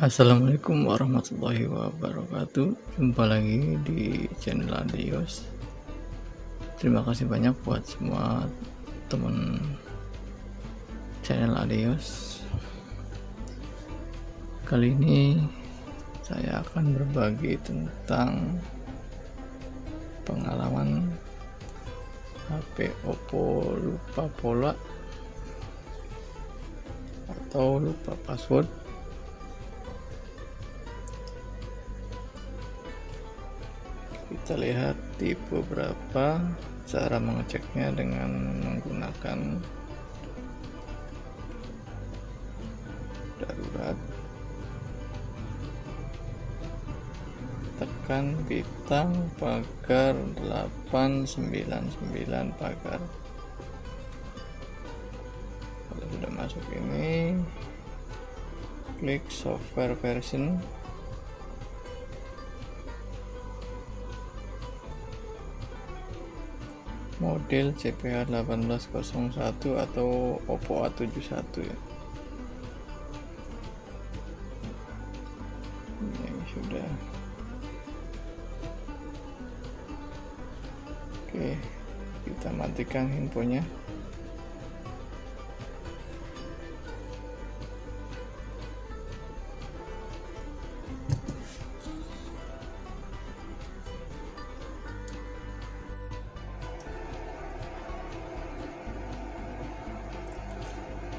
Assalamualaikum warahmatullahi wabarakatuh. Jumpa lagi di channel Adios. Terima kasih banyak buat semua teman channel Adios. Kali ini saya akan berbagi tentang pengalaman HP Oppo lupa pola atau lupa password kita lihat di beberapa cara mengeceknya dengan menggunakan darurat. Tekan bintang pagar 899 pagar. Kalau sudah masuk ini klik software version model CPH 1801 atau Oppo A71 ya? Ini sudah. Oke kita matikan infonya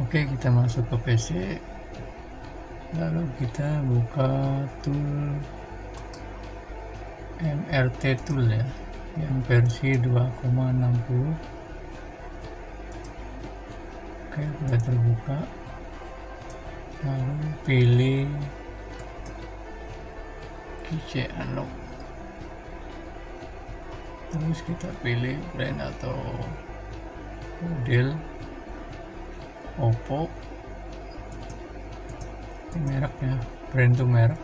Oke kita masuk ke PC lalu kita buka tool MRT tool ya yang versi 2,60 oke sudah terbuka. Lalu pilih keychain unlock. Terus kita pilih brand atau model Oppo. Ini mereknya brand itu merek.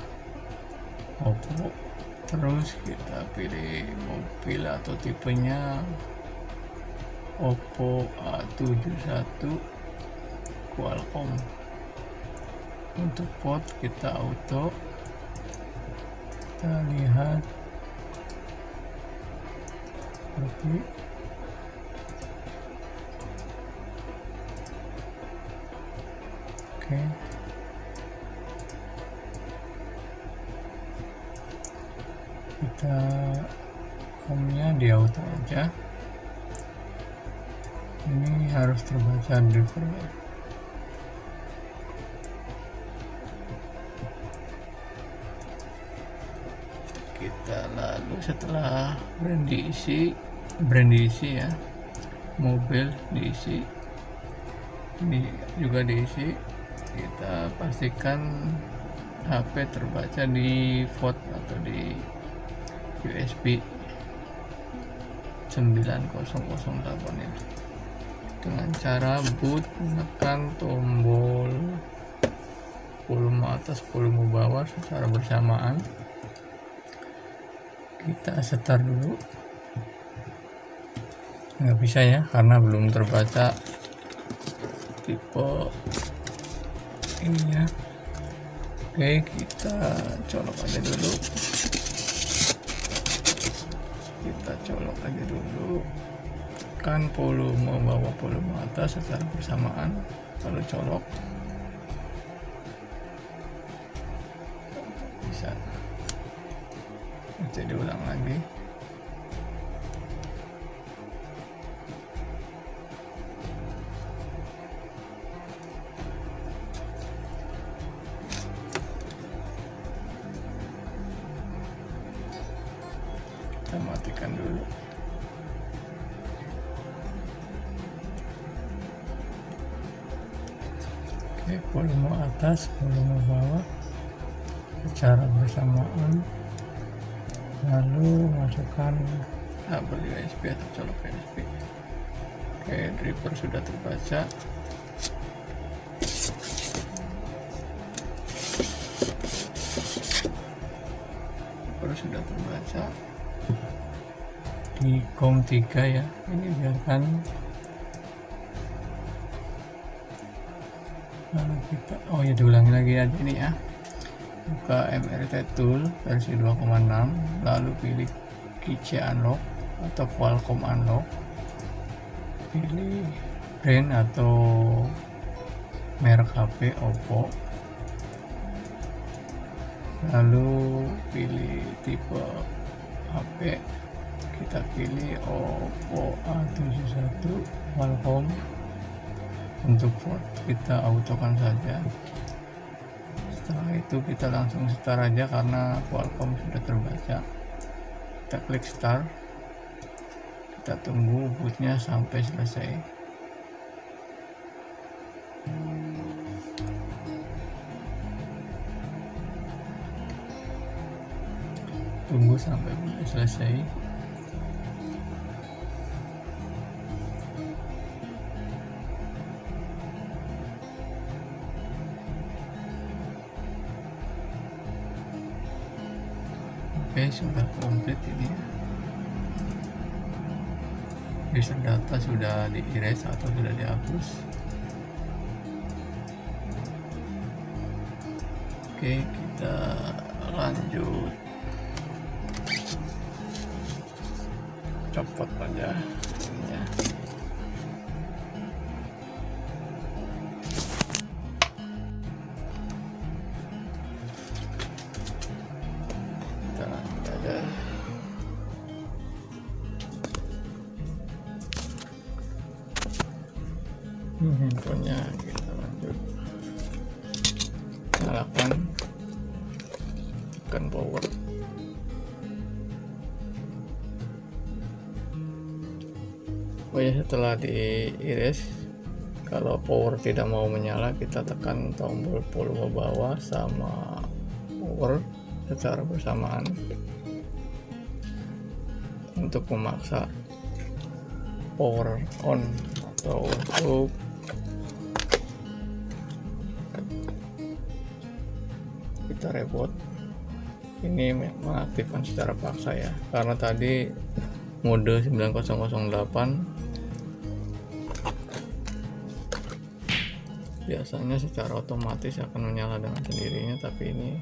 Oppo. Terus kita pilih mobil atau tipenya? Oppo A71 Qualcomm. Untuk port kita auto. Kita lihat. Seperti oke. Kita komnya di auto aja. Ini harus terbaca driver ya. Kita lalu setelah brand diisi brand diisi ya. Mobil diisi ini juga diisi kita pastikan HP terbaca di VOD atau di USB 9008 ini. Dengan cara boot menekan tombol volume atas volume bawah secara bersamaan. Kita setar dulu. Nggak bisa ya karena belum terbaca. Tipe ini ya oke kita colok aja dulu. Kita colok aja dulu. Kan volume bawah volume atas secara bersamaan lalu colok. Bisa. Nanti diulang lagi matikan dulu. Oke volume atas volume bawah. Secara bersamaan. Lalu masukkan kabel USB atau colok USB oke driver sudah terbaca. Driver sudah terbaca di COM 3 ya. Ini biarkan lalu kita oh ya diulangi lagi aja ini ya. Buka MRT Tool versi 2.6 lalu pilih keychain unlock atau Qualcomm unlock. Pilih brand atau merek HP Oppo. Lalu pilih tipe HP kita pilih Oppo A71 Qualcomm. Untuk port kita autokan saja. Setelah itu kita langsung start aja karena Qualcomm sudah terbaca. Kita klik start. Kita tunggu bootnya sampai selesai. Tunggu sampai selesai oke sudah komplit ini. User data sudah di erase atau sudah dihapus. Oke kita lanjut. Copot aja nyalakan tekan power. Oh ya setelah di iris kalau power tidak mau menyala kita tekan tombol volume bawah sama power secara bersamaan untuk memaksa power on atau untuk kita reboot ini mengaktifkan secara paksa ya. Karena tadi mode 9008 biasanya secara otomatis akan menyala dengan sendirinya tapi ini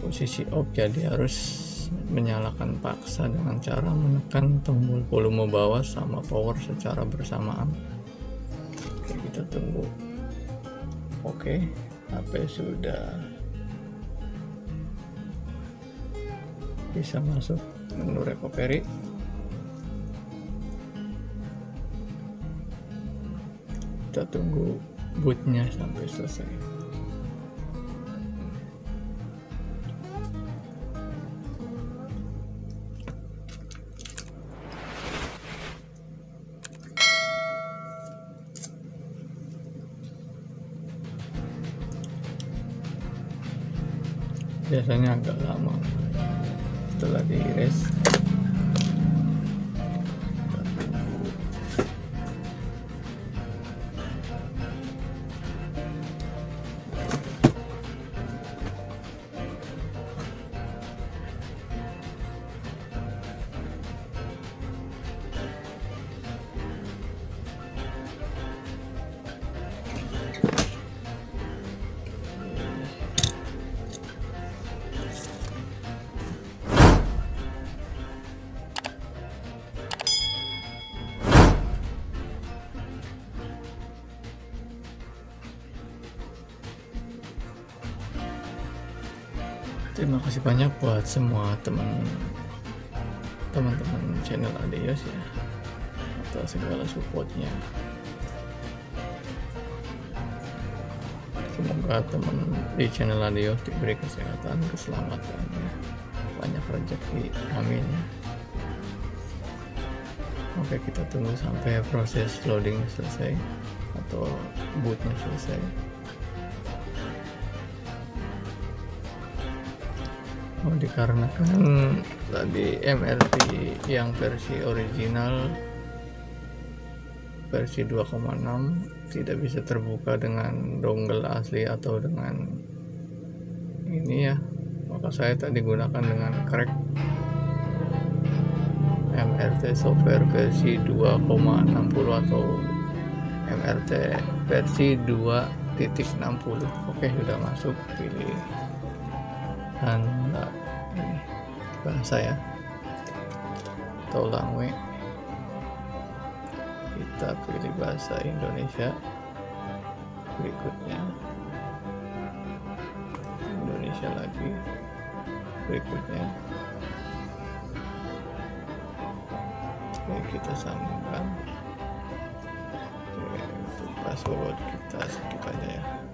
posisi off jadi harus menyalakan paksa dengan cara menekan tombol volume bawah sama power secara bersamaan. Oke kita tunggu. Oke HP sudah bisa masuk. Menu recovery kita tunggu bootnya sampai selesai. Biasanya agak lama setelah di terima kasih banyak buat semua teman teman-teman channel Adeos ya atas segala supportnya. Semoga teman di channel Adeos diberi kesehatan keselamatan ya. Banyak rezeki amin ya. Oke kita tunggu sampai proses loading selesai atau bootnya selesai Oh, dikarenakan tadi MRT yang versi original versi 2,6 tidak bisa terbuka dengan dongle asli atau dengan ini ya. Maka saya tadi gunakan dengan crack. MRT software versi 2,60 atau MRT versi 2 titik 60 oke sudah masuk. Pilih anda ini bahasa ya. Atau langwe kita pilih bahasa Indonesia berikutnya. Indonesia lagi berikutnya. Oke, kita sambungkan. Oke, password kita aja ya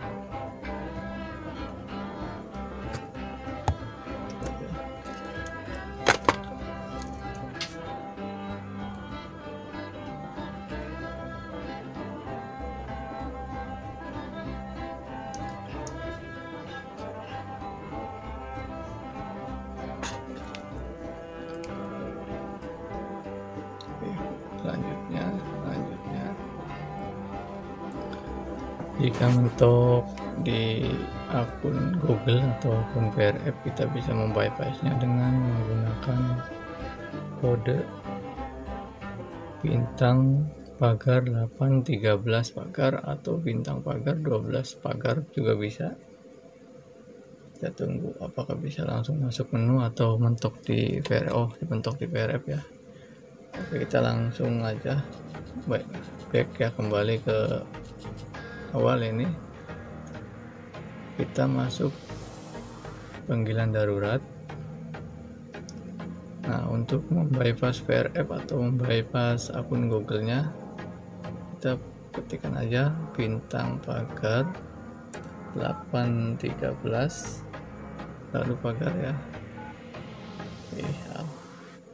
jika mentok di akun Google atau akun PRF kita bisa membypassnya dengan menggunakan kode bintang pagar 813 pagar atau bintang pagar 12 pagar juga bisa. Kita tunggu apakah bisa langsung masuk menu atau mentok di PRF oh dibentok di PRF ya. Oke, kita langsung aja baik back ya kembali ke awal ini kita masuk panggilan darurat. Nah untuk membypass PRF atau membypass akun Google-nya kita ketikkan aja bintang pagar 813 lalu pagar ya.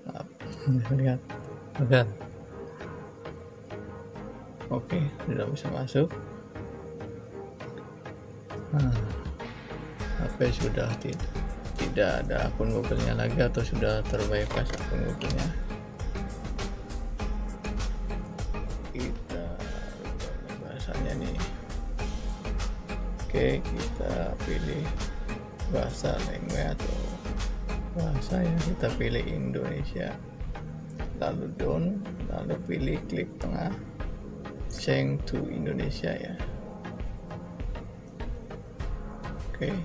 Maaf. lihat. Pagar. Oke sudah bisa masuk nah HP sudah tidak tidak ada akun Google-nya lagi atau sudah terbypass akun Google-nya? Kita bahasanya nih. Oke kita pilih bahasa language atau bahasa yang kita pilih Indonesia. Lalu down lalu pilih klik tengah. Change to Indonesia ya oke.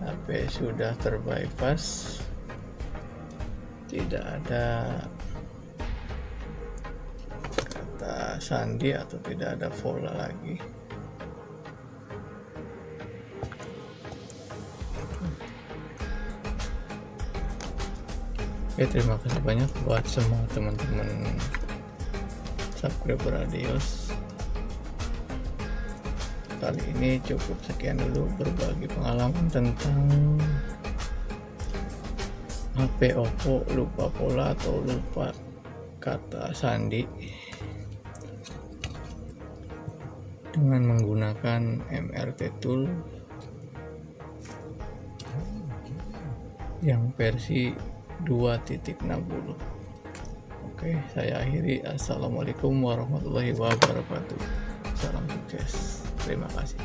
HP sudah terbypass. Tidak ada kata sandi atau tidak ada vola lagi. Oke, terima kasih banyak buat semua teman-teman subscriber Radios. Kali ini cukup sekian dulu berbagi pengalaman tentang HP Oppo lupa pola atau lupa kata sandi. Dengan menggunakan MRT tool yang versi 2.60 Oke saya akhiri. Assalamualaikum warahmatullahi wabarakatuh. Salam sukses Terima kasih